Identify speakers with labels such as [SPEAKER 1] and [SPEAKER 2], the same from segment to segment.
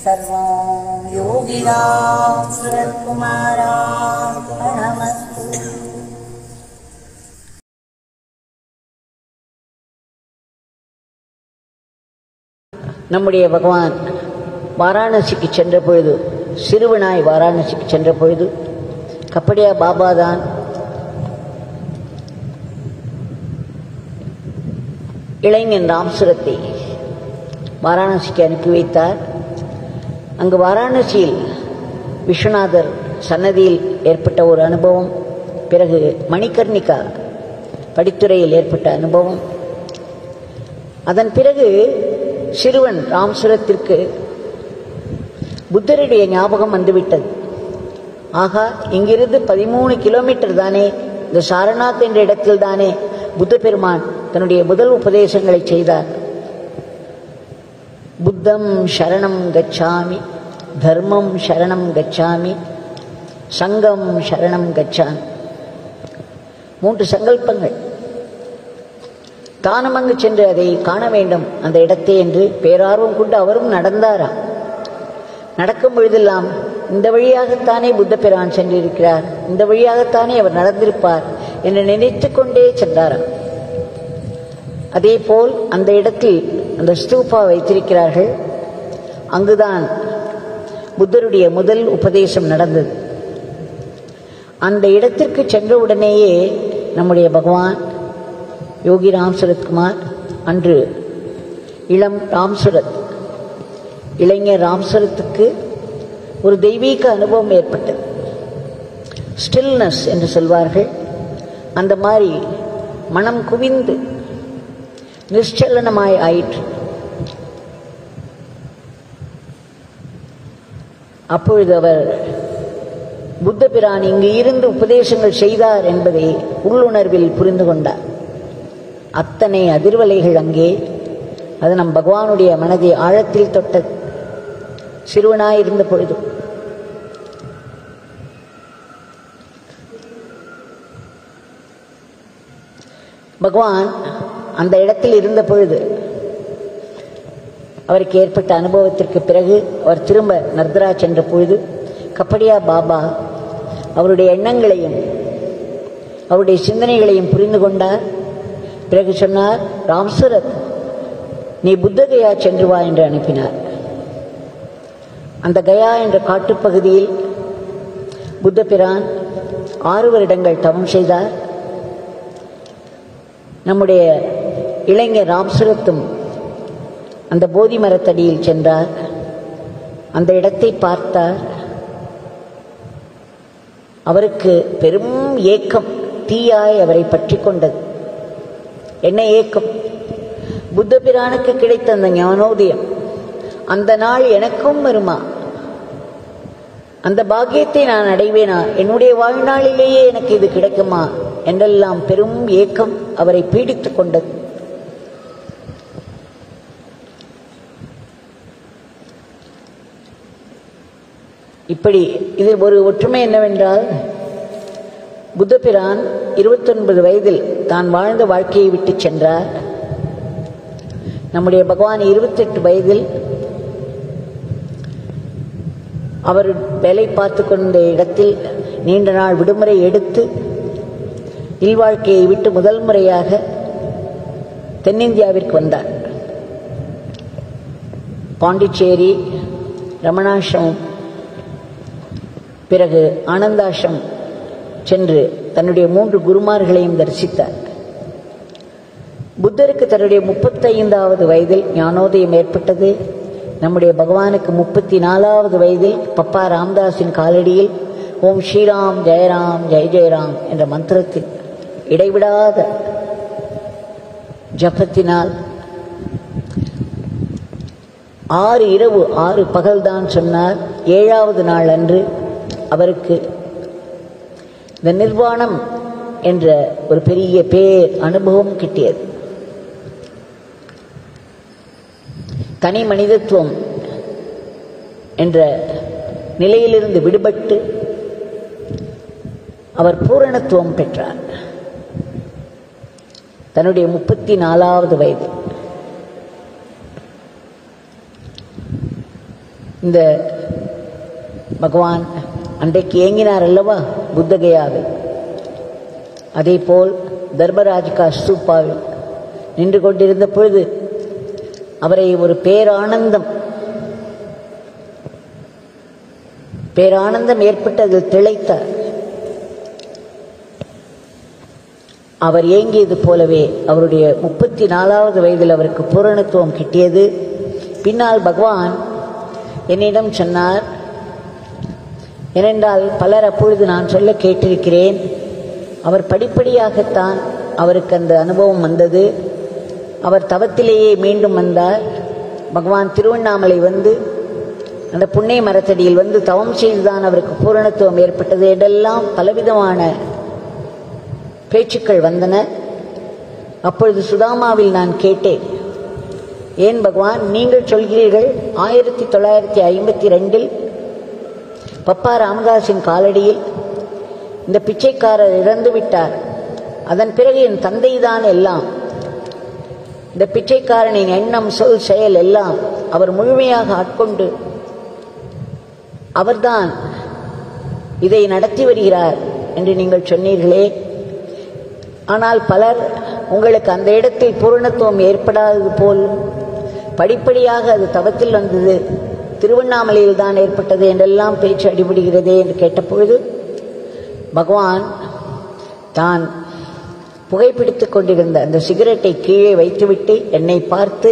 [SPEAKER 1] सर्वं योगी राम सूरत कुमारार्पणमस्तु நம்முடைய பகவான் வாராணசிக்கு சென்ற பொழுது சிறுவனாய் வாராணசிக்கு சென்ற பொழுது கப்படியா பாபா தான் இளைஞன் ராம்சுரத்தை வாராணசிக்கு அனுப்பி வைத்தார் அங்கு வாராணசியில் விஸ்வநாதர் சன்னதியில் ஏற்பட்ட ஒரு அனுபவம் பிறகு மணிகர்ணிகா படித்துறையில் ஏற்பட்ட அனுபவம். அதன் பிறகு சிறுவன் ராம்சுரத்திற்கு புத்தருடைய ஞாபகம் வந்துவிட்டது. ஆகா இங்கிருந்து பதிமூணு கிலோமீட்டர் தானே இந்த சாரநாத் என்ற இடத்தில் தானே புத்த பெருமான் தன்னுடைய முதல் உபதேசங்களை செய்தார். புத்தம் சரணம் கச்சாமி தர்மம் சரணம் கச்சாமி சங்கம் சரணம் கச்சாமி. மூன்று சங்கல்பங்கள். தானும் அங்கு சென்று அதை காண வேண்டும். அந்த இடத்தை என்று பேரார்வம் கொண்டு அவரும் நடந்தாராம் நடக்கும் பொழுதெல்லாம் இந்த வழியாகத்தானே புத்த பிரான் சென்றிருக்கிறார்? இந்த வழியாகத்தானே அவர் நடந்திருப்பார்? என்று நினைத்து கொண்டே சென்றாராம். அதே போல் அந்த இடத்தில் அந்த ஸ்தூபா வைத்திருக்கிறார்கள். அங்குதான் புத்தருடைய முதல் உபதேசம் நடந்தது. அந்த இடத்திற்கு சென்றவுடனேயே நம்முடைய பகவான் யோகி ராம் சுரத்குமார் அன்று இளம் ராம்சுரத் இளைஞர் ராம்சுரத்துக்கு ஒரு தெய்வீக அனுபவம் ஏற்பட்டது. ஸ்டில்னஸ் என்று சொல்வார்கள். அந்த மாதிரி மனம் குவிந்து நிశ్చலனமாய் ஆயிற்று அப்பொழுது அவர் புத்த பிரான் இங்கு இருந்து உபதேசங்கள் செய்தார் என்பதை உள்ளுணர்வில் புரிந்து கொண்டார் அத்தனை அதிர்வலைகள் அங்கே அது நம் பகவானுடைய மனதை ஆழத்தில் தொட்டது சிறுவனாய் இருந்த பொழுது பகவான் அந்த இடத்தில் இருந்த பொழுது அவருக்கு ஏற்பட்ட அனுபவத்திற்கு பிறகு அவர் திரும்ப நர்தரா சென்ற பொழுது கப்படியா பாபா அவருடைய எண்ணங்களையும் அவருடைய சிந்தனைகளையும் புரிந்து கொண்டார். பிறகு சொன்னார் ராம்சுரத் நீ புத்த கயா சென்று வா என்று அனுப்பினார். அந்த கயா என்ற காட்டுப்பகுதியில் புத்த பிரான் ஆறு வருடங்கள் தவம் செய்தார். நம்முடைய இளைஞர் ராம்சுரத்தும் அந்த போதி மரத்தடியில் சென்றார். அந்த இடத்தை பார்த்தார். அவருக்கு பெரும் ஏக்கம் தீயாய் அவரை பற்றி கொண்டது. என்ன ஏக்கம்? புத்த பிரானுக்கு கிடைத்த அந்த ஞானோதயம். அந்த நாள் எனக்கும் வருமா? அந்த பாக்கியத்தை நான் அடைவேனா? என்னுடைய வாழ்நாளிலேயே எனக்கு இது கிடைக்குமா? என்றெல்லாம் பெரும் ஏக்கம் அவரை பீடித்துக் கொண்டது. இப்படி இதில் ஒரு ஒற்றுமை என்னவென்றால் புத்தபிரான் இருபத்தொன்பது வயதில் தான் வாழ்ந்த வாழ்க்கையை விட்டு சென்றார். நம்முடைய பகவான் இருபத்தெட்டு வயதில் அவர் வேலை பார்த்து கொண்ட இடத்தில் நீண்ட நாள் விடுமுறை எடுத்து இல்வாழ்க்கையை விட்டு முதல் முறையாக தென்னிந்தியாவிற்கு வந்தார். பாண்டிச்சேரி ரமணாசிரமம் பிறகு ஆனந்தாசிரம் சென்று தன்னுடைய மூன்று குருமார்களையும் தரிசித்தார். புத்தருக்கு தன்னுடைய முப்பத்தைந்தாவது வயதில் ஞானோதயம் ஏற்பட்டது. நம்முடைய பகவானுக்கு முப்பத்தி நாலாவது வயதில் பப்பா ராம்தாஸின் காலடியில் ஓம் ஸ்ரீராம் ஜெயராம் ஜெய ஜெயராம் என்ற மந்திரத்தில் இடைவிடாத ஜபத்தினால் ஆறு இரவு ஆறு பகல்தான் சொன்னார் ஏழாவது நாள் அன்று அவருக்கு. இந்த நிர்வாணம் என்ற ஒரு பெரிய பேர் அனுபவம் கிட்டியது. தனி மனிதத்துவம் என்ற நிலையிலிருந்து விடுபட்டு அவர் பூரணத்துவம் பெற்றார். தன்னுடைய முப்பத்தி நாலாவது வயது. இந்த பகவான் அன்றைக்கு ஏங்கினார் அல்லவா? புத்தகையாவில் அதே போல் தர்மராஜ்கா ஸ்தூப்பாவில் நின்று கொண்டிருந்த பொழுது அவரை ஒரு பேரானந்தம் பேரானந்தம் ஏற்பட்டதில் திளைத்தார். அவர் ஏங்கியது போலவே அவருடைய முப்பத்தி நாலாவது வயதில் அவருக்கு பூரணத்துவம் கிட்டியது. பின்னால் பகவான் என்னிடம் சொன்னார் ஏனென்றால் பலர் அப்பொழுது நான் சொல்ல கேட்டிருக்கிறேன் அவர் படிப்படியாகத்தான் அவருக்கு அந்த அனுபவம் வந்தது. அவர் தவத்திலேயே மீண்டும் வந்தார். பகவான் திருவண்ணாமலை வந்து அந்த புண்ணிய மரத்தடியில் வந்து தவம் செய்துதான் அவருக்கு பூரணத்துவம் ஏற்பட்டது. என்றெல்லாம் பலவிதமான பேச்சுக்கள் வந்தன. அப்பொழுது சுதாமாவில் நான் கேட்டேன் ஏன் பகவான் நீங்கள் சொல்கிறீர்கள் ஆயிரத்தி தொள்ளாயிரத்தி ஐம்பத்தி ரெண்டில் பப்பா ராமதாஸின் காலடியில் இந்த பிச்சைக்காரர் இறந்து விட்டார். அதன் பிறகு என் தந்தைதான் எல்லாம். இந்த பிச்சைக்காரனின் எண்ணம் சொல் செயல் எல்லாம் அவர் முழுமையாக ஆட்கொண்டு அவர்தான் இதை நடத்தி வருகிறார் என்று நீங்கள் சொன்னீர்களே. ஆனால் பலர் உங்களுக்கு அந்த இடத்தில் பூரணத்துவம் ஏற்படாதது போல் படிப்படியாக அது தவத்தில் வந்தது. திருவண்ணாமலையில் தான் ஏற்பட்டது என்றெல்லாம் பேச்சு அடிபடுகிறதே என்று கேட்டபொழுது பகவான் தான் புகைப்பிடித்துக் கொண்டிருந்த அந்த சிகரெட்டை கீழே வைத்துவிட்டு என்னை பார்த்து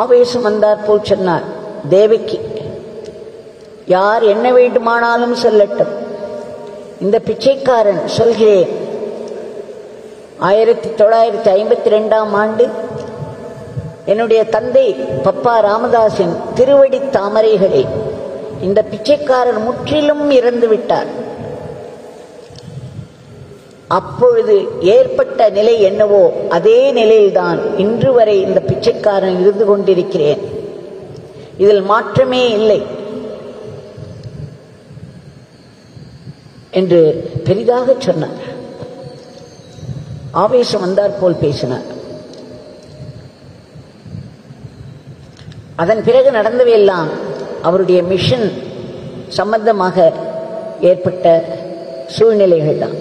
[SPEAKER 1] ஆவேசம் வந்தார் போல் சொன்னார். தேவிக்கு யார் என்ன வேண்டுமானாலும் சொல்லட்டும். இந்த பிச்சைக்காரன் சொல்கிறேன். ஆயிரத்தி தொள்ளாயிரத்தி ஐம்பத்தி ரெண்டாம் ஆண்டு என்னுடைய தந்தை பப்பா ராமதாஸின் திருவடி தாமரைகளை இந்த பிச்சைக்காரர் முற்றிலும் இறந்து விட்டார். அப்பொழுது ஏற்பட்ட நிலை என்னவோ அதே நிலையில்தான் இன்று வரை இந்த பிச்சைக்காரன் இருந்து கொண்டிருக்கிறேன். இதில் மாற்றமே இல்லை. என்று பெரிதாக சொன்னார். ஆவேசம் வந்தார் போல் பேசினார். அதன் பிறகு நடந்தவையெல்லாம் அவருடைய மிஷன் சம்பந்தமாக ஏற்பட்ட சூழ்நிலைகள் தான்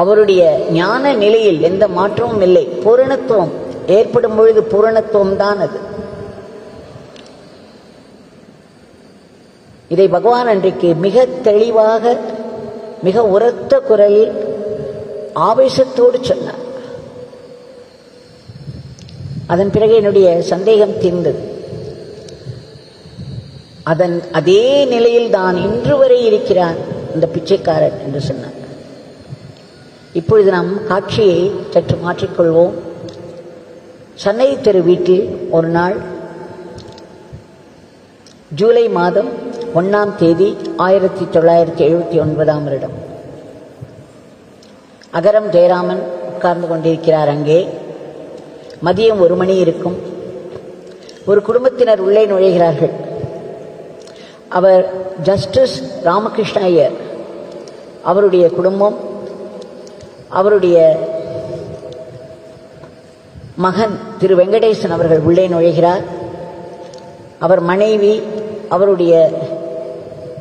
[SPEAKER 1] அவருடைய ஞான நிலையில் எந்த மாற்றமும் இல்லை. பூரணத்துவம் ஏற்படும் பொழுது பூரணத்துவம் தான் அது. இதை பகவான் அன்றைக்கு மிக தெளிவாக மிக உரத்த குரலில் ஆவேசத்தோடு சொன்னார். அதன் பிறகு என்னுடைய சந்தேகம் தீர்ந்தது. அதன் அதே நிலையில் தான் இன்று வரை இருக்கிறான் இந்த பிச்சைக்காரன் என்று சொன்னார். இப்பொழுது நாம் காட்சியை சற்று மாற்றிக்கொள்வோம். சென்னை தெரு வீட்டில் ஒரு நாள் ஜூலை மாதம் ஒன்றாம் தேதி ஆயிரத்தி தொள்ளாயிரத்தி எழுபத்தி ஒன்பதாம் வருடம். அகரம் ஜெயராமன் உட்கார்ந்து கொண்டிருக்கிறார் அங்கே. மதியம் ஒரு மணி இருக்கும். ஒரு குடும்பத்தினர் உள்ளே நுழைகிறார்கள். அவர் ஜஸ்டிஸ் ராமகிருஷ்ண ஐயர். அவருடைய குடும்பம் அவருடைய மகன் திரு வெங்கடேசன் அவர்கள் உள்ளே நுழைகிறார். அவர் மனைவி அவருடைய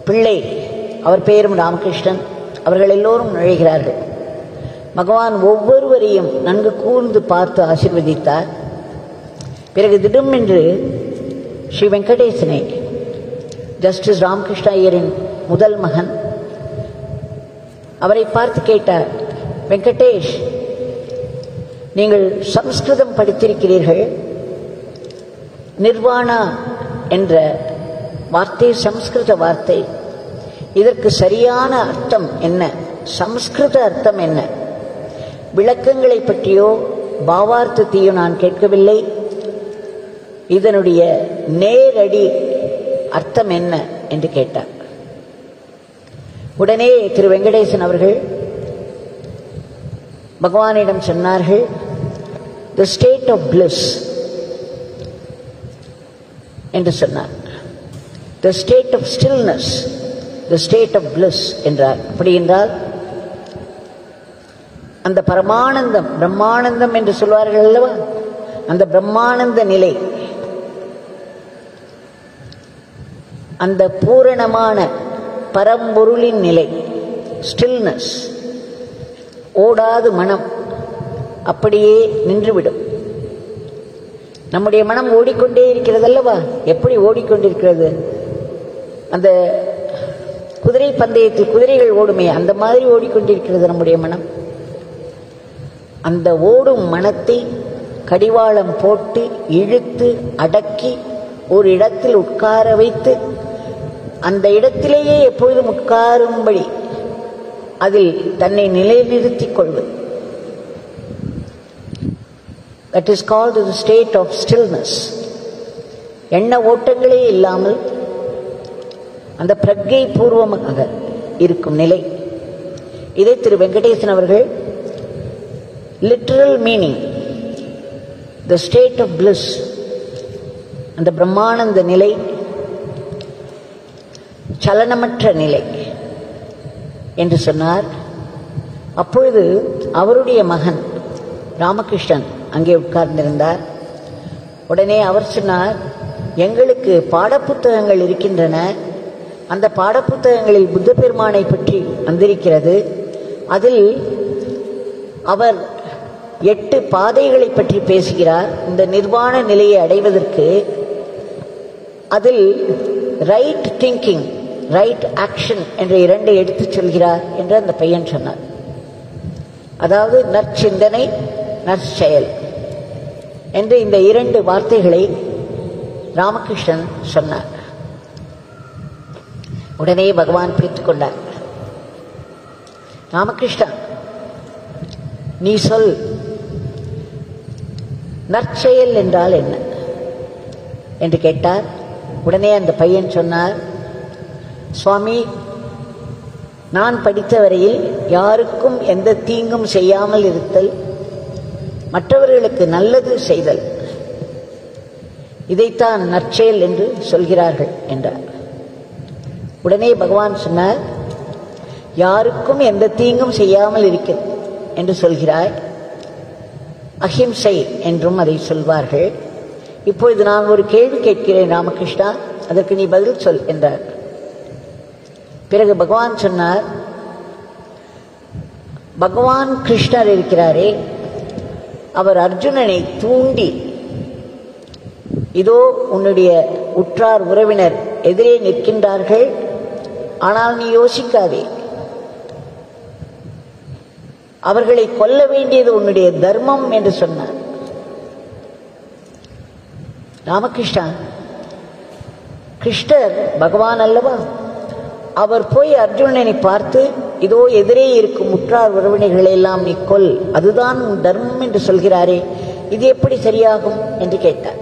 [SPEAKER 1] பிள்ளை அவர் பெயரும் ராமகிருஷ்ணன் அவர்கள் எல்லோரும் நுழைகிறார்கள். பகவான் ஒவ்வொருவரையும் நன்கு கூர்ந்து பார்த்து ஆசிர்வதித்தார். பிறகு திடும் என்று ஸ்ரீ வெங்கடேசனை ஜஸ்டிஸ் ராமகிருஷ்ண ஐயரின் முதல் மகன் அவரை பார்த்து கேட்டார் வெங்கடேஷ் நீங்கள் சம்ஸ்கிருதம் படித்திருக்கிறீர்கள்? நிர்வாணா என்ற வார்த்தை சம்ஸ்கிருத வார்த்தை. இதற்கு சரியான அர்த்தம் என்ன? சம்ஸ்கிருத அர்த்தம் என்ன? விளக்கங்களை பற்றியோ பாவார்த்தத்தையோ நான் கேட்கவில்லை. இதனுடைய நேரடி அர்த்தம் என்ன என்று கேட்டார். உடனே திரு வெங்கடேசன் அவர்கள் பகவானிடம் சொன்னார்கள் த ஸ்டேட் ஆஃப் பிளஸ் என்று சொன்னார். The state of stillness the state of bliss என்றார். அப்படி என்றால் அந்த பரமானந்தம் பிரம்மானந்தம் என்று சொல்வார்கள் அல்லவா? அந்த பிரம்மானந்த நிலை. அந்த பூரணமான பரம்பொருளின் நிலை ஸ்டில்னஸ் ஓடாது மனம் அப்படியே நின்றுவிடும். நம்முடைய மனம் ஓடிக்கொண்டே இருக்கிறது அல்லவா? எப்படி ஓடிக்கொண்டிருக்கிறது? அந்த குதிரை பந்தயத்தில் குதிரைகள் ஓடுமே அந்த மாதிரி ஓடிக்கொண்டிருக்கிறது நம்முடைய மனம். அந்த ஓடும் மனத்தை கடிவாளம் போட்டு இழுத்து அடக்கி ஒரு இடத்தில் உட்கார வைத்து அந்த இடத்திலேயே எப்பொழுதும் உட்காரும்படி அதில் தன்னை நிலைநிறுத்திக் கொள்வது. That is call the state of stillness எண்ண ஓட்டங்களே இல்லாமல் அந்த பிரக்கை பூர்வமாக இருக்கும் நிலை. இதை திரு வெங்கடேசன் அவர்கள் literal meaning the state of bliss அந்த பிரம்மானந்த நிலை. சலனமற்ற நிலை. என்று சொன்னார். அப்பொழுது அவருடைய மகன் ராமகிருஷ்ணன் அங்கே உட்கார்ந்திருந்தார். உடனே அவர் சொன்னார் எங்களுக்கு பாடப்புத்தகங்கள் இருக்கின்றன. அந்த பாடப்புத்தகங்களில் புத்த பெருமானை பற்றி வந்திருக்கிறது. அதில் அவர் எட்டு பாதைகளை பற்றி பேசுகிறார். இந்த நிர்வாண நிலையை அடைவதற்கு அதில் ரைட் திங்கிங் ரைட் ஆக்ஷன் என்ற இரண்டை எடுத்துச் சொல்கிறார் என்று அந்த பையன் சொன்னார். அதாவது நற்சிந்தனை நற்செயல் என்று இந்த இரண்டு வார்த்தைகளை ராமகிருஷ்ணன் சொன்னார். உடனே பகவான் பிடித்துக் கொண்டார். ராமகிருஷ்ணா நீ சொல். நற்செயல் என்றால் என்ன? என்று கேட்டார். உடனே அந்த பையன் சொன்னார் சுவாமி நான் படித்த வரையில் யாருக்கும் எந்த தீங்கும் செய்யாமல் இருத்தல் மற்றவர்களுக்கு நல்லது செய்தல். இதைத்தான் நற்செயல் என்று சொல்கிறார்கள் என்றார். உடனே பகவான் சொன்னார் யாருக்கும் எந்த தீங்கும் செய்யாமல் இருக்கிறது என்று சொல்கிறாய். அஹிம்சை என்றும் அதை சொல்வார்கள். இப்பொழுது நான் ஒரு கேள்வி கேட்கிறேன் ராமகிருஷ்ணா. அதற்கு நீ பதில் சொல் என்றார். பிறகு பகவான் சொன்னார் பகவான் கிருஷ்ணர் இருக்கிறாரே அவர் அர்ஜுனனை தூண்டி இதோ உன்னுடைய உற்றார் உறவினர் எதிரே நிற்கின்றார்கள். ஆனால் நீ யோசிக்காதே அவர்களை கொல்ல வேண்டியது உன்னுடைய தர்மம் என்று சொன்னார். ராமகிருஷ்ணா கிருஷ்ணர் பகவான் அல்லவா? அவர் போய் அர்ஜுனனை பார்த்து இதோ எதிரே இருக்கும் முற்றார் உறவினர்களை எல்லாம் நீ கொல் அதுதான் உன் தர்மம் என்று சொல்கிறாரே இது எப்படி சரியாகும் என்று கேட்டார்.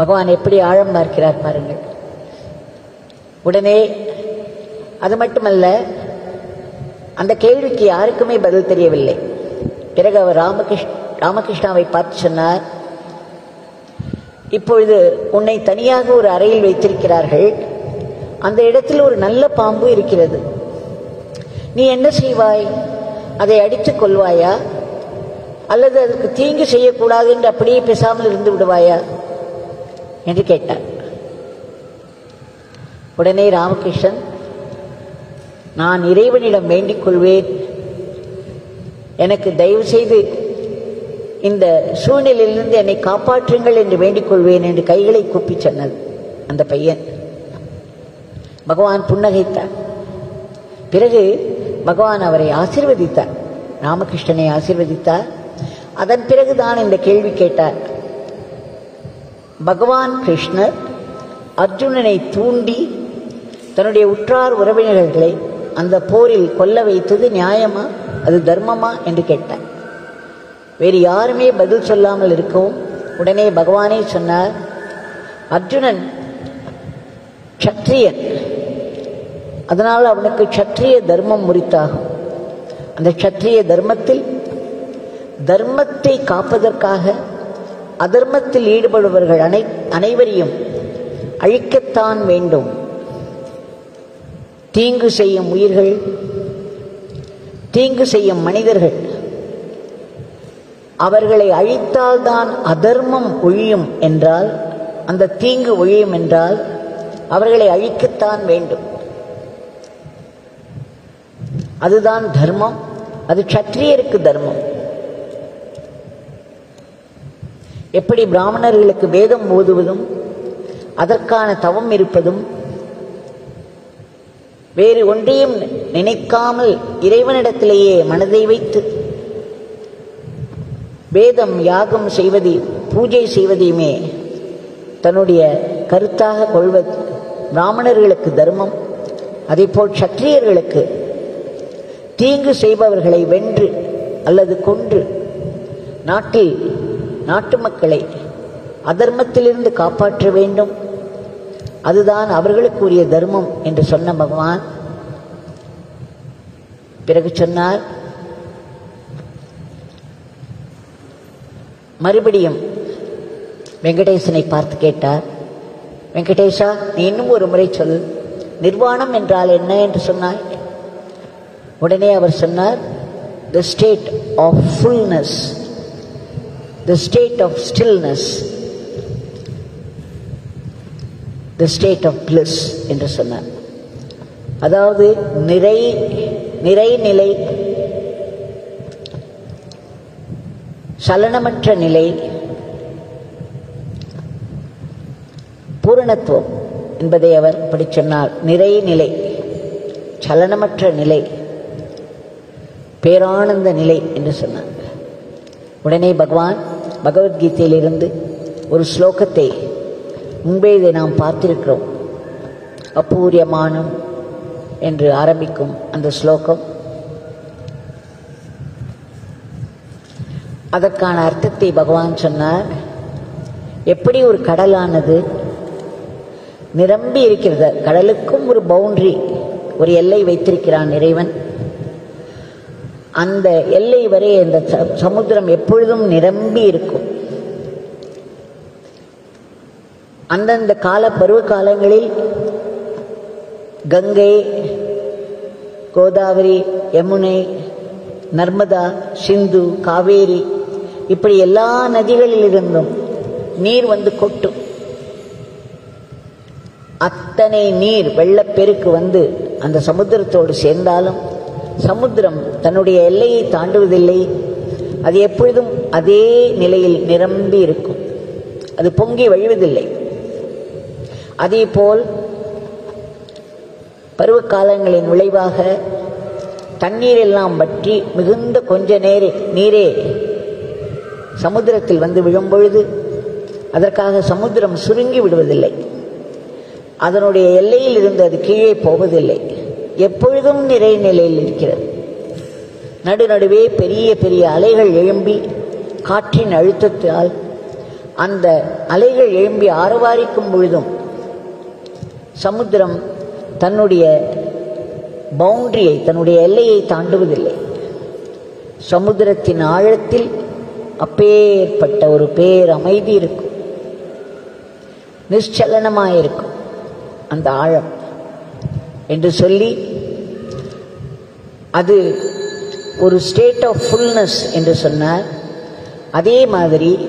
[SPEAKER 1] பகவான் எப்படி ஆழம் பார்க்கிறார் பாருங்கள். உடனே அது மட்டுமல்ல அந்த கேள்விக்கு யாருக்குமே பதில் தெரியவில்லை. பிறகு அவர் ராமகிருஷ்ண ராமகிருஷ்ணாவை பார்த்து சொன்னார் இப்பொழுது உன்னை தனியாக ஒரு அறையில் வைத்திருக்கிறார்கள். அந்த இடத்தில் ஒரு நல்ல பாம்பு இருக்கிறது. நீ என்ன செய்வாய்? அதை அடித்துக் கொள்வாயா? அல்லது அதற்கு தீங்கு செய்யக்கூடாது என்று அப்படியே பேசாமல் இருந்து விடுவாயா? என்று கேட்டார். உடனே ராமகிருஷ்ணன் நான் இறைவனிடம் வேண்டிக் கொள்வேன். எனக்கு தயவு செய்து இந்த சூழ்நிலையிலிருந்து என்னை காப்பாற்றுங்கள் என்று வேண்டிக் கொள்வேன் என்று கைகளை கூப்பி சொன்னது அந்த பையன். பகவான் புன்னகைத்தார். பிறகு பகவான் அவரை ஆசிர்வதித்தார். ராமகிருஷ்ணனை ஆசிர்வதித்தார். அதன் பிறகு தான் இந்த கேள்வி கேட்டார். பகவான் கிருஷ்ணர் அர்ஜுனனை தூண்டி தன்னுடைய உற்றார் உறவினர்களை அந்த போரில் கொல்ல வைத்தது நியாயமா? அது தர்மமா? என்று கேட்டார். வேறு யாருமே பதில் சொல்லாமல் இருக்கவும் உடனே பகவானே சொன்னார் அர்ஜுனன் சத்திரியன் அதனால் அவனுக்கு சத்திரிய தர்மம் முறித்தாகும். அந்த சத்திரிய தர்மத்தில் தர்மத்தை காப்பதற்காக அதர்மத்தில் ஈடுபடுபவர்கள் அனை அனைவரையும் அழிக்கத்தான் வேண்டும். தீங்கு செய்யும் உயிர்கள் தீங்கு செய்யும் மனிதர்கள். அவர்களை அழித்தால்தான் அதர்மம் ஒழியும் என்றால் அந்த தீங்கு ஒழியும் என்றால் அவர்களை அழிக்கத்தான் வேண்டும். அதுதான் தர்மம். அது சத்திரியருக்கு தர்மம். எப்படி பிராமணர்களுக்கு வேதம் ஓதுவதும் அதற்கான தவம் இருப்பதும் வேறு ஒன்றையும் நினைக்காமல் இறைவனிடத்திலேயே மனதை வைத்து வேதம் யாகம் செய்வதையும் பூஜை செய்வதையுமே தன்னுடைய கருத்தாக கொள்வது பிராமணர்களுக்கு தர்மம் அதேபோல் சத்திரியர்களுக்கு தீங்கு செய்பவர்களை வென்று அல்லது கொன்று நாட்டில் நாட்டு மக்களை அதர்மத்திலிருந்து காப்பாற்ற வேண்டும். அதுதான் அவர்களுக்குரிய தர்மம் என்று சொன்ன பகவான். பிறகு சொன்னார் மறுபடியும் வெங்கடேசனை பார்த்து கேட்டார் வெங்கடேஷா நீ இன்னும் ஒரு முறை சொல் நிர்வாணம் என்றால் என்ன என்று சொன்னாய்? உடனே அவர் சொன்னார் the state of fullness the state of stillness the state of bliss என்று சொன்னார். அதாவது நிறை நிறைநிலை சலனமற்ற நிலை பூரணத்துவம் என்பதை அவர் இப்படி சொன்னார். நிறைநிலை சலனமற்ற நிலை பேரானந்த நிலை என்று சொன்னார். உடனே பகவான் பகவத்கீதையிலிருந்து ஒரு ஸ்லோகத்தை முன்பே இதை நாம் பார்த்திருக்கிறோம். அப்பூரியமானம் என்று ஆரம்பிக்கும் அந்த ஸ்லோகம். அதற்கான அர்த்தத்தை பகவான் சொன்னார். எப்படி ஒரு கடலானது நிரம்பி இருக்கிறது? கடலுக்கும் ஒரு பவுண்டரி ஒரு எல்லை வைத்திருக்கிறான் இறைவன். அந்த எல்லை வரை அந்த ச- சமுத்திரம் எப்பொழுதும் நிரம்பி இருக்கும். அந்தந்த கால பருவ காலங்களில் கங்கை கோதாவரி யமுனை நர்மதா சிந்து காவேரி இப்படி எல்லா நதிகளிலிருந்தும் நீர் வந்து கொட்டும். அத்தனை நீர் வெள்ளப்பெருக்கு வந்து அந்த சமுத்திரத்தோடு சேர்ந்தாலும் சமுத்திரம் தன்னுடைய எல்லையை தாண்டுவதில்லை. அது எப்பொழுதும் அதே நிலையில் நிரம்பி இருக்கும். அது பொங்கி வழிவதில்லை. அதேபோல் பருவகாலங்களின் விளைவாக தண்ணீர் எல்லாம் வற்றி மிகுந்த கொஞ்ச நேரே நீரே சமுத்திரத்தில் வந்து விழும் பொழுது அதற்காக சமுத்திரம் சுருங்கி விடுவதில்லை. அதனுடைய எல்லையில் இருந்து அது கீழே போவதில்லை. எப்பொழுதும் நிறை நிலையில் இருக்கிறது. நடுநடுவே பெரிய பெரிய அலைகள் எழும்பி காற்றின் அழுத்தத்தால் அந்த அலைகள் எழும்பி ஆரவாரிக்கும் பொழுதும் சமுத்திரம் தன்னுடைய பவுண்டரியை தன்னுடைய எல்லையை தாண்டுவதில்லை. சமுத்திரத்தின் ஆழத்தில் அப்பேற்பட்ட ஒரு பேர் அமைதி இருக்கும். நிశ్చலனமாயிருக்கும் அந்த ஆழம். என்று சொல்லி அது ஒரு ஸ்டேட் ஆஃப் ஃபுல்னஸ் என்று சொன்னார் அதே மாதிரி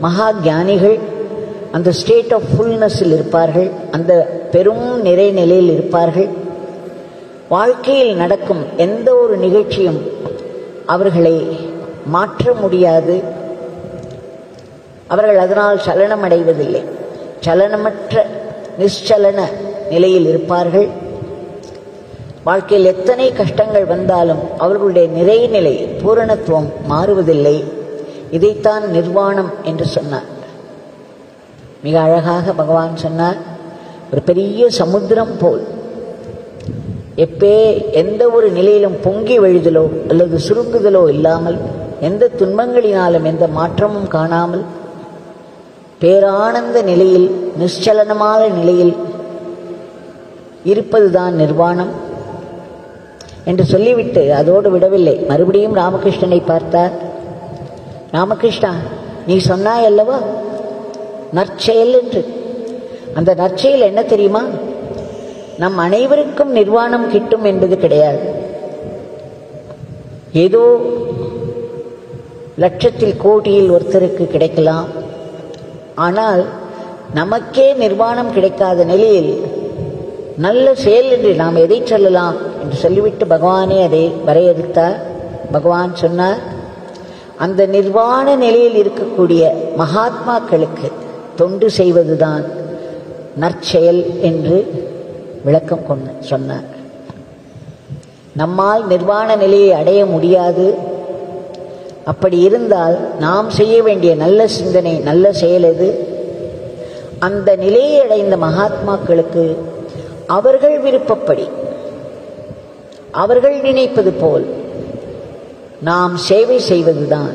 [SPEAKER 1] மகா ஞானிகள் அந்த ஸ்டேட் ஆஃப் ஃபுல்னஸில் இருப்பார்கள். அந்த பெரும் நிறைநிலையில் இருப்பார்கள். வாழ்க்கையில் நடக்கும் எந்த ஒரு நிகழ்ச்சியும் அவர்களை மாற்ற முடியாது. அவர்கள் அதனால் சலனம் அடைவதில்லை சலனமற்ற நிశ్చலன நிலையில் இருப்பார்கள். வாழ்க்கையில் எத்தனை கஷ்டங்கள் வந்தாலும் அவர்களுடைய நிறைநிலை பூரணத்துவம் மாறுவதில்லை. இதைத்தான் நிர்வாணம் என்று சொன்னார். மிக அழகாக பகவான் சொன்னார். ஒரு பெரிய சமுத்திரம் போல். எப்பே எந்த ஒரு நிலையிலும் பொங்கி வழிதலோ அல்லது சுருங்குதலோ இல்லாமல் எந்த துன்பங்களினாலும் எந்த மாற்றமும் காணாமல் பேரானந்த நிலையில் நிశ్చலனமான நிலையில் இருப்பதுதான் நிர்வாணம் என்று சொல்லிவிட்டு அதோடு விடவில்லை. மறுபடியும் ராமகிருஷ்ணனை பார்த்தார். ராமகிருஷ்ணா நீ சொன்னாய் அல்லவா நற்செயல் என்று. அந்த நற்செயல் என்ன தெரியுமா? நம் அனைவருக்கும் நிர்வாணம் கிட்டும் என்பது கிடையாது. ஏதோ லட்சத்தில் கோடியில் ஒருத்தருக்கு கிடைக்கலாம். ஆனால் நமக்கே நிர்வாணம் கிடைக்காத நிலையில் நல்ல செயல் என்று நாம் எதை சொல்லலாம் என்று சொல்லிவிட்டு பகவானே அதை வரையறுத்தார். பகவான் சொன்னார் அந்த நிர்வாண நிலையில் இருக்கக்கூடிய மகாத்மாக்களுக்கு தொண்டு செய்வதுதான் நற்செயல் என்று விளக்கம் கொண்டு சொன்னார். நம்மால் நிர்வாண நிலையை அடைய முடியாது. அப்படி இருந்தால் நாம் செய்ய வேண்டிய நல்ல சிந்தனை நல்ல செயல் எது? அந்த நிலையை அடைந்த மகாத்மாக்களுக்கு அவர்கள் விருப்பப்படி அவர்கள் நினைப்பது போல் நாம் சேவை செய்வதுதான்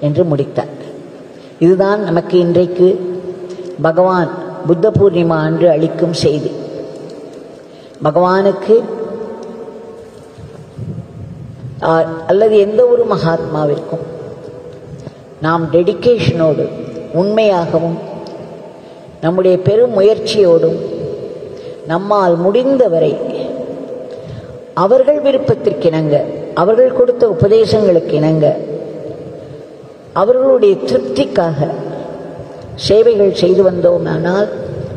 [SPEAKER 1] என்று முடித்தார். இதுதான் நமக்கு இன்றைக்கு பகவான் புத்த பூர்ணிமா அன்று அளிக்கும் செய்தி. பகவானுக்கு அல்லது எந்த ஒரு மகாத்மாவிற்கும் நாம் டெடிக்கேஷனோடு உண்மையாகவும் நம்முடைய பெரும் முயற்சியோடும் நம்மால் முடிந்தவரை அவர்கள் விருப்பத்திற்கிணங்க அவர்கள் கொடுத்த உபதேசங்களுக்கு இணங்க அவர்களுடைய திருப்திக்காக சேவைகள் செய்து வந்தோமானால்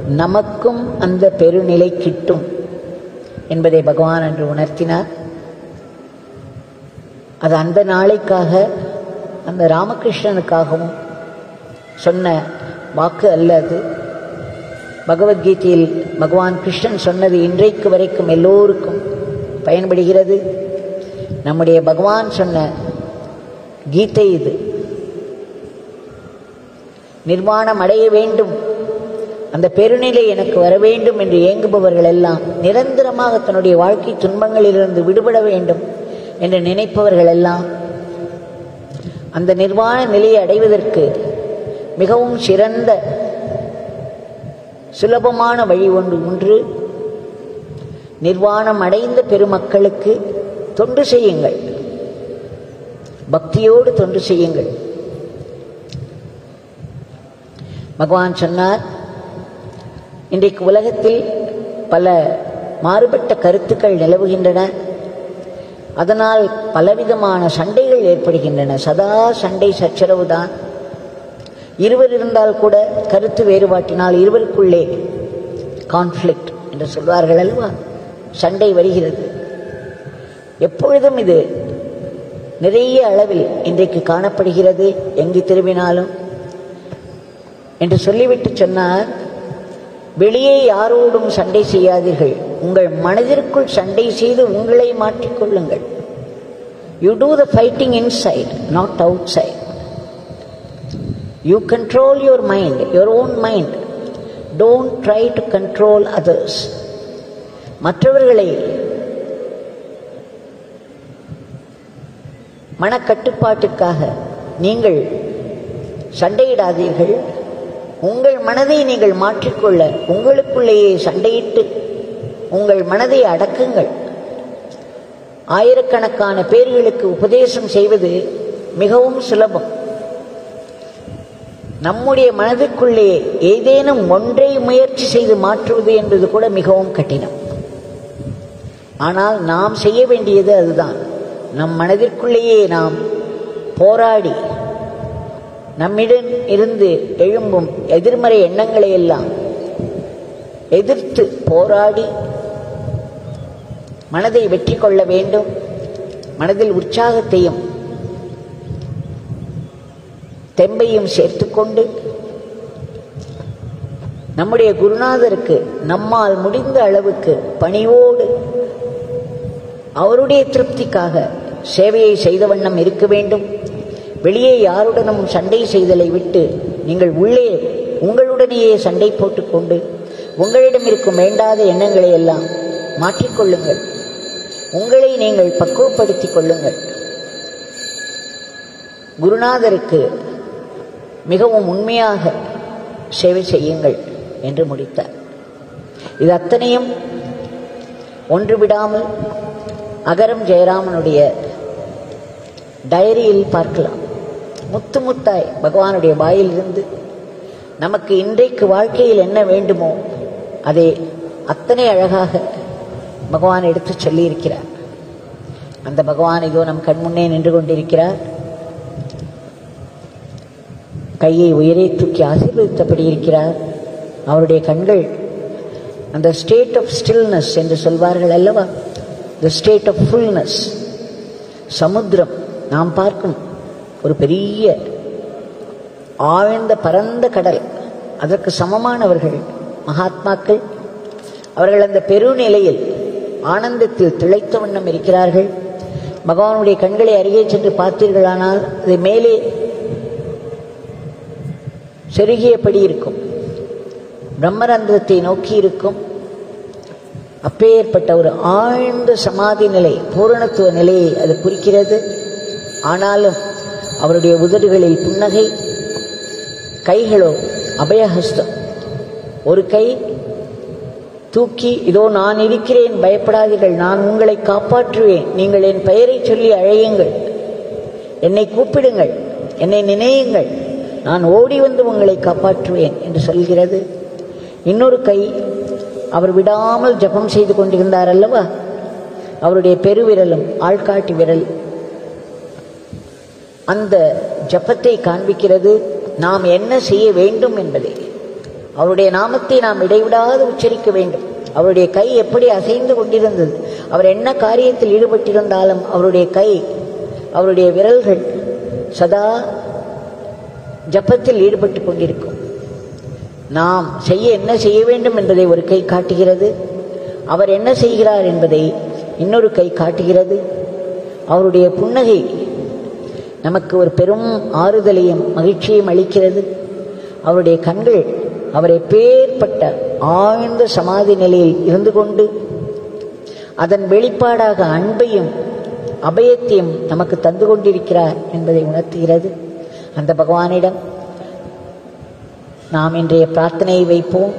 [SPEAKER 1] நமக்கும் அந்த பெருநிலை கிட்டும் என்பதை பகவான் என்று உணர்த்தினார். அது அந்த நாளைக்காக அந்த ராமகிருஷ்ணனுக்காகவும் சொன்ன வாக்கு அல்ல அது. பகவத்கீதையில் பகவான் கிருஷ்ணன் சொன்னது இன்றைக்கு வரைக்கும் எல்லோருக்கும் பயன்படுகிறது. நம்முடைய பகவான் சொன்ன கீதை இது. நிர்வாணம் அடைய வேண்டும். அந்த பெருநிலை எனக்கு வர வேண்டும் என்று ஏங்குபவர்கள் எல்லாம் நிரந்தரமாக தன்னுடைய வாழ்க்கை துன்பங்களிலிருந்து விடுபட வேண்டும் என்று நினைப்பவர்கள் எல்லாம் அந்த நிர்வாண நிலையை அடைவதற்கு மிகவும் சிறந்த சுலபமான வழி ஒன்று ஒன்று நிர்வாணம் அடைந்த பெருமக்களுக்கு தொண்டு செய்யுங்கள். பக்தியோடு தொண்டு செய்யுங்கள். பகவான் சொன்னார் இன்றைக்கு உலகத்தில் பல மாறுபட்ட கருத்துக்கள் நிலவுகின்றன. அதனால் பலவிதமான சண்டைகள் ஏற்படுகின்றன. சதா சண்டை சச்சரவு தான். இருவர் இருந்தால் கூட கருத்து வேறுபாட்டினால் இருவருக்குள்ளே கான்ஃப்ளிக்ட் என்று சொல்வார்கள் அல்லவா? சண்டை வருகிறது. எப்பொழுதும் இது நிறைய அளவில் இன்றைக்கு காணப்படுகிறது. எங்கு திரும்பினாலும் என்று சொல்லிவிட்டு சொன்னார் வெளியே யாரோடும் சண்டை செய்யாதீர்கள். உங்கள் மனதிற்குள் சண்டை செய்து உங்களை மாற்றிக்கொள்ளுங்கள் you do the fighting inside not outside you control your mind your own mind don't try to control others மற்றவர்களை மனக்கட்டுப்பாட்டுக்காக நீங்கள் சண்டையிடாதீர்கள். உங்கள் மனதை நீங்கள் மாற்றிக்கொள்ள உங்களுக்குள்ளேயே சண்டையிட்டு உங்கள் மனதை அடக்குங்கள். ஆயிரக்கணக்கான பேர்களுக்கு உபதேசம் செய்வது மிகவும் சுலபம். நம்முடைய மனதுக்குள்ளே ஏதேனும் ஒன்றை முயற்சி செய்து மாற்றுவது என்பது கூட மிகவும் கடினம். ஆனால் நாம் செய்ய வேண்டியது அதுதான். நம் மனதிற்குள்ளேயே நாம் போராடி நம்மிடம் இருந்து எழும்பும் எதிர்மறை எண்ணங்களை எல்லாம் எதிர்த்து போராடி மனதை வெற்றி கொள்ள வேண்டும். மனதில் உற்சாகத்தையும் தெம்பையும் சேர்த்துக்கொண்டு நம்முடைய குருநாதருக்கு நம்மால் முடிந்த அளவுக்கு பணிவோடு அவருடைய திருப்திக்காக சேவையை செய்த வண்ணம் இருக்க வேண்டும். வெளியே யாருடனும் சண்டை செய்தலை விட்டு நீங்கள் உள்ளே உங்களுடனேயே சண்டை போட்டுக்கொண்டு உங்களிடம் இருக்கும் வேண்டாத எண்ணங்களை எல்லாம் மாற்றிக்கொள்ளுங்கள். உங்களை நீங்கள் பக்குவப்படுத்திக் கொள்ளுங்கள். குருநாதருக்கு மிகவும் உண்மையாக சேவை செய்யுங்கள் என்று முடித்தார். இது அத்தனையும் ஒன்று விடாமல் அகரம் ஜெயராமனுடைய டைரியில் பார்க்கலாம். முத்து முத்தாய் பகவானுடைய வாயிலிருந்து நமக்கு இன்றைக்கு வாழ்க்கையில் என்ன வேண்டுமோ அதை அத்தனை அழகாக பகவான் எடுத்து சொல்லியிருக்கிறார். அந்த பகவானையோ இதோ நம் கண்முன்னே நின்று கொண்டிருக்கிறார். கையை உயரே தூக்கி ஆசீர்வதித்தபடி இருக்கிறார். அவருடைய கண்கள் அந்த ஸ்டேட் ஆஃப் ஸ்டில்னஸ் என்று சொல்வார்கள் அல்லவா? த ஸ்டேட் ஆஃப் ஃபுல்னஸ் சமுத்திரம் நாம் பார்க்கும் ஒரு பெரிய ஆழ்ந்த பரந்த கடல். அதற்கு சமமானவர்கள் மகாத்மாக்கள். அவர்கள் அந்த பெருநிலையில் ஆனந்தத்தில் திளைத்த வண்ணம் இருக்கிறார்கள். பகவானுடைய கண்களை அருகே சென்று பார்த்தீர்களானால் அது மேலே செருகியபடி இருக்கும். பிரம்மரந்திரத்தை நோக்கி இருக்கும். அப்பேற்பட்ட ஒரு ஆழ்ந்த சமாதி நிலை பூரணத்துவ நிலையை அது குறிக்கிறது. ஆனாலும் அவருடைய உதடுகளில் புன்னகை கைகளோ அபயஹஸ்தம். ஒரு கை தூக்கி இதோ நான் இருக்கிறேன் பயப்படாதீர்கள் நான் உங்களை காப்பாற்றுவேன் நீங்கள் என் பெயரை சொல்லி அழையுங்கள். என்னை கூப்பிடுங்கள் என்னை நினையுங்கள் நான் ஓடி வந்து உங்களை காப்பாற்றுவேன் என்று சொல்கிறது. இன்னொரு கை அவர் விடாமல் ஜபம் செய்து கொண்டிருந்தார் அல்லவா? அவருடைய பெருவிரலும் ஆள்காட்டி விரல் அந்த ஜபத்தை காண்பிக்கிறது நாம் என்ன செய்ய வேண்டும் என்பதை. அவருடைய நாமத்தை நாம் இடைவிடாது உச்சரிக்க வேண்டும். அவருடைய கை எப்படி அசைந்து கொண்டிருந்தது அவர் என்ன காரியத்தில் ஈடுபட்டிருந்தாலும் அவருடைய கை அவருடைய விரல்கள் சதா ஜபத்தில் ஈடுபட்டு கொண்டிருக்கும். நாம் செய்ய என்ன செய்ய வேண்டும் என்பதை ஒரு கை காட்டுகிறது. அவர் என்ன செய்கிறார் என்பதை இன்னொரு கை காட்டுகிறது. அவருடைய புன்னகை நமக்கு ஒரு பெரும் ஆறுதலையும் மகிழ்ச்சியும் அளிக்கிறது. அவருடைய கண்கள் அவரை பேர்பட்ட ஆழ்ந்த சமாதி நிலையில் இருந்து கொண்டு அதன் வெளிப்பாடாக அன்பையும் அபயத்தையும் நமக்கு தந்து கொண்டிருக்கிறார் என்பதை உணர்த்துகிறது. அந்த பகவானிடம் நாம் இன்றைய பிரார்த்தனையை வைப்போம்.